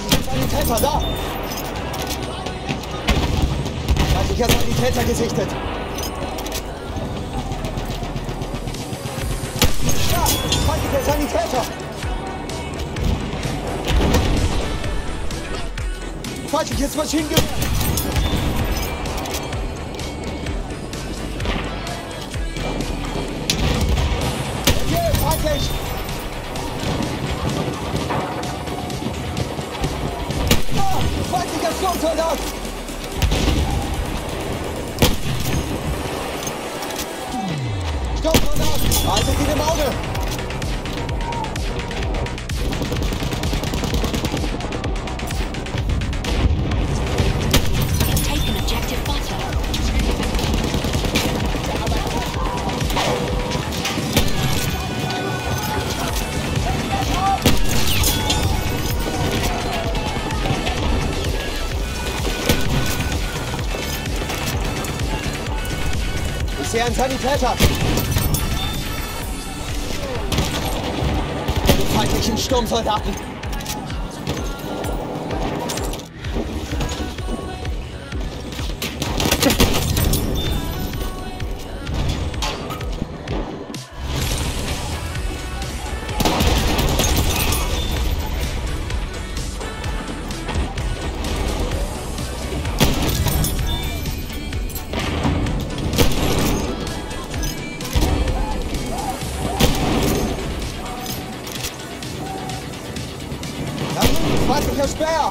Sanitäter, da! Feindlicher Sanitäter gesichtet. Da! Feindlicher Sanitäter! Feindliches Maschinengewehr! Feindlicher Sturmsoldat! Sturmsoldat! Haltet ihn im Auge! Ich sehe einen Sanitäter! Die feindlichen Sturmsoldaten! Feindlicher Speer!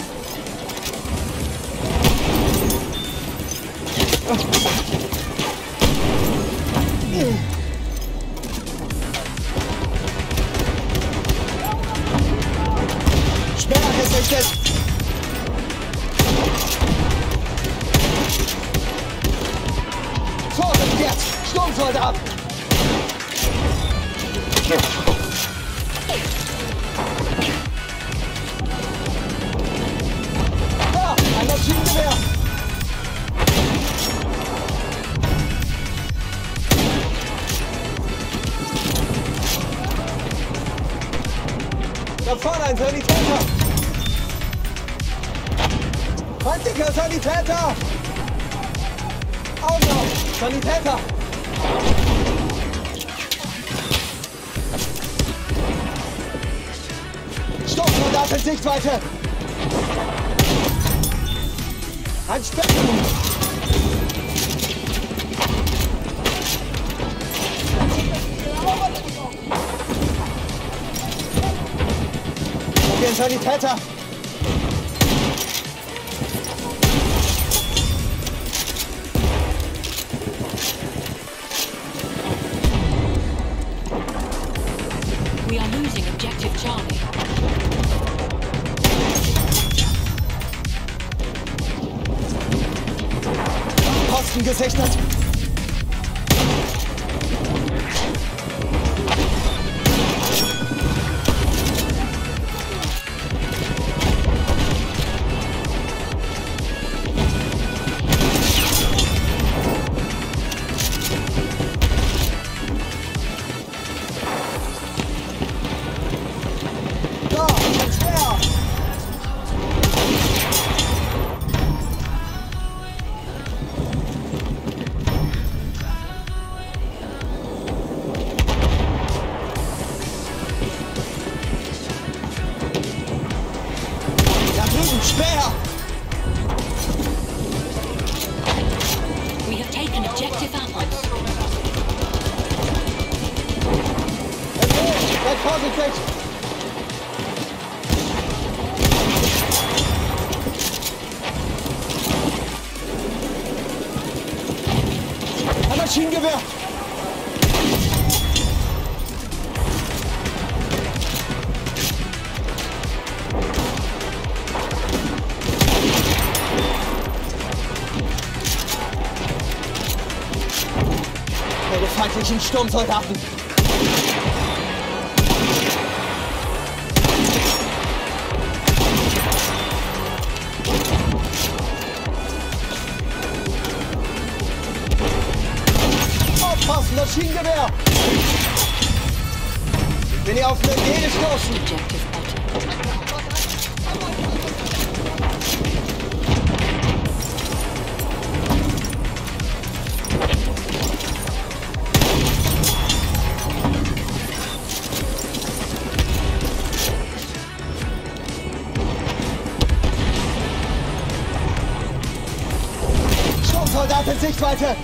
Speer gesichtet! Vorwärts! Sturmsoldat! Da vorne ein Sanitäter! Feindlicher Sanitäter! Augen auf! Sanitäter! Sturmsoldat in Sichtweite! Ein Speck! Wir ein Sanitäter! We are losing objective Charlie. Posten gesichtet! Maschinengewehr! Feindlichen Sturmsoldaten! Aufpassen, Maschinengewehr! Wenn ihr auf eine G geschossen! Soldat in Sichtweite!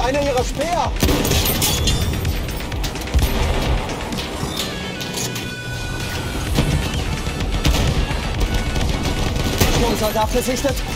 Ist einer ihrer Speer! Sturmsoldat gesichtet! Final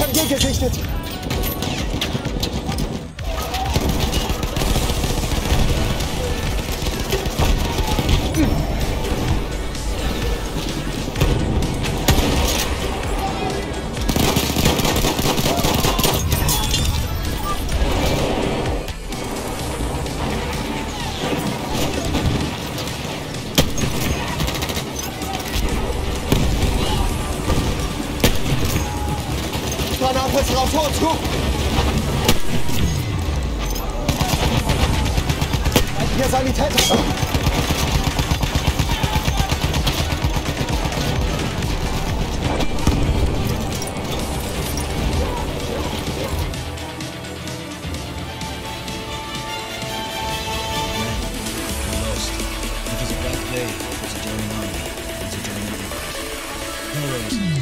Feindliches MG Granate raus, hol zu! Hier Sanitäter! A.